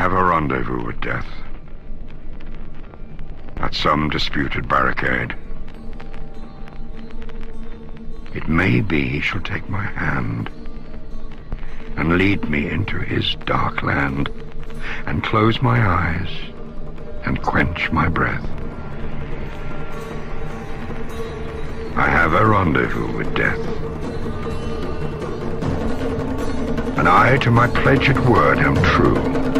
have a rendezvous with death. At some disputed barricade. It may be he shall take my hand and lead me into his dark land and close my eyes and quench my breath. I have a rendezvous with death. And I to my pledged word am true.